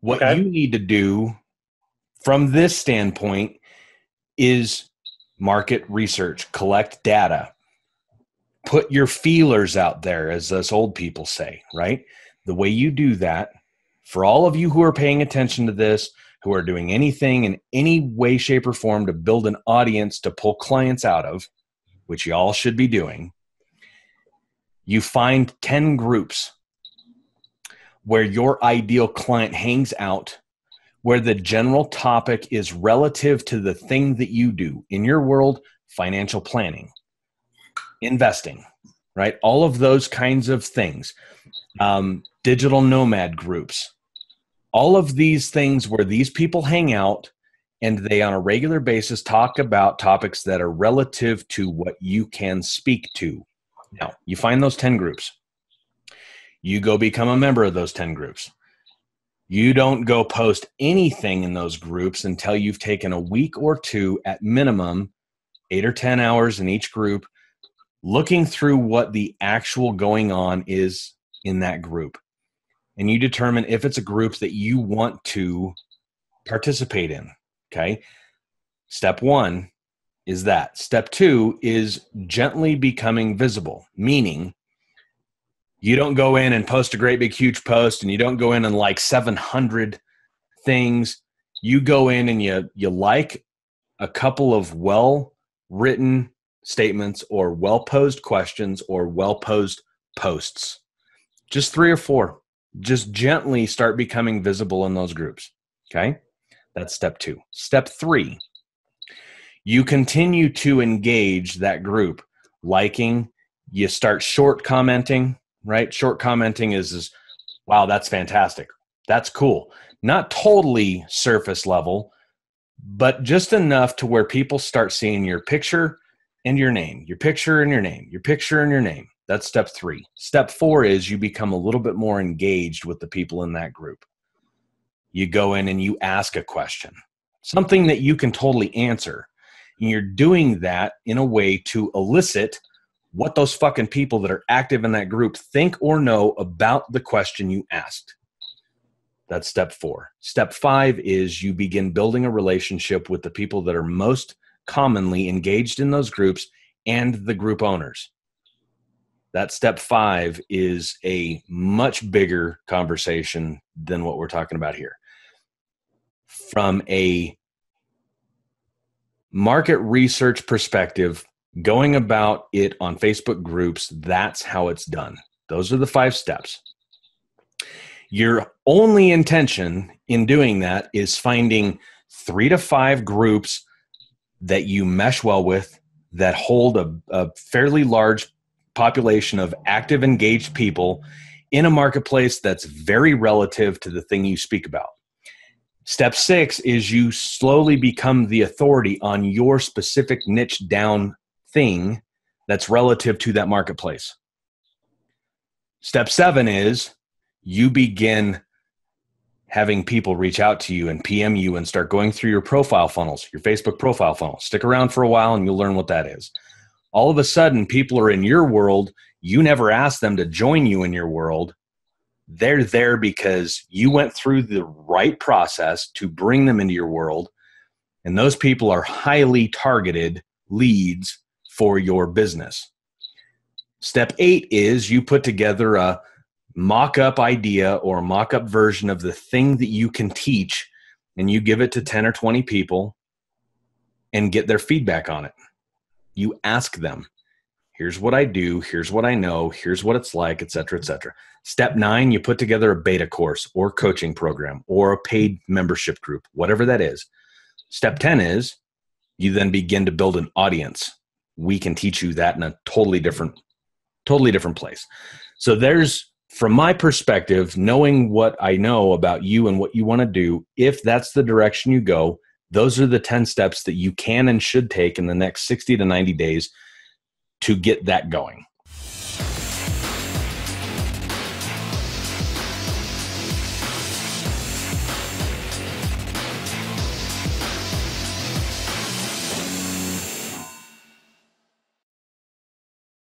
What okay. you need to do from this standpoint is market research, collect data, put your feelers out there, as us old people say, right? The way you do that, for all of you who are paying attention to this, who are doing anything in any way, shape, or form to build an audience to pull clients out of, which y'all should be doing, you find 10 groups where your ideal client hangs out, where the general topic is relative to the thing that you do in your world financial planning, investing, right? All of those kinds of things, um, digital nomad groups, all of these things where these people hang out and they on a regular basis talk about topics that are relative to what you can speak to. Now, you find those 10 groups. You go become a member of those 10 groups. You don't go post anything in those groups until you've taken a week or two at minimum, eight or 10 hours in each group, looking through what the actual going on is in that group. And you determine if it's a group that you want to participate in. Okay. Step one is that. Step two is gently becoming visible, meaning you don't go in and post a great big huge post and you don't go in and like 700 things. You go in and you you like a couple of well written statements or well posed questions or well posed posts. Just three or four. Just gently start becoming visible in those groups. Okay? That's step two. Step three, you continue to engage that group, liking, you start short commenting, right? Short commenting is, is wow, that's fantastic. That's cool. Not totally surface level, but just enough to where people start seeing your picture and your name, your picture and your name, your picture and your name. That's step three. Step four is you become a little bit more engaged with the people in that group you go in and you ask a question, something that you can totally answer. And you're doing that in a way to elicit what those fucking people that are active in that group think or know about the question you asked. That's step four. Step five is you begin building a relationship with the people that are most commonly engaged in those groups and the group owners. That step five is a much bigger conversation than what we're talking about here from a market research perspective, going about it on Facebook groups, that's how it's done. Those are the five steps. Your only intention in doing that is finding three to five groups that you mesh well with that hold a, a fairly large population of active, engaged people in a marketplace that's very relative to the thing you speak about. Step six is you slowly become the authority on your specific niche down thing that's relative to that marketplace. Step seven is you begin having people reach out to you and PM you and start going through your profile funnels, your Facebook profile funnel. Stick around for a while and you'll learn what that is. All of a sudden, people are in your world. You never asked them to join you in your world they're there because you went through the right process to bring them into your world. And those people are highly targeted leads for your business. Step eight is you put together a mock up idea or mock up version of the thing that you can teach, and you give it to 10 or 20 people and get their feedback on it. You ask them, here's what I do, here's what I know, here's what it's like, et cetera, et cetera. Step nine, you put together a beta course or coaching program or a paid membership group, whatever that is. Step 10 is you then begin to build an audience. We can teach you that in a totally different, totally different place. So there's, from my perspective, knowing what I know about you and what you want to do, if that's the direction you go, those are the 10 steps that you can and should take in the next 60 to 90 days to get that going.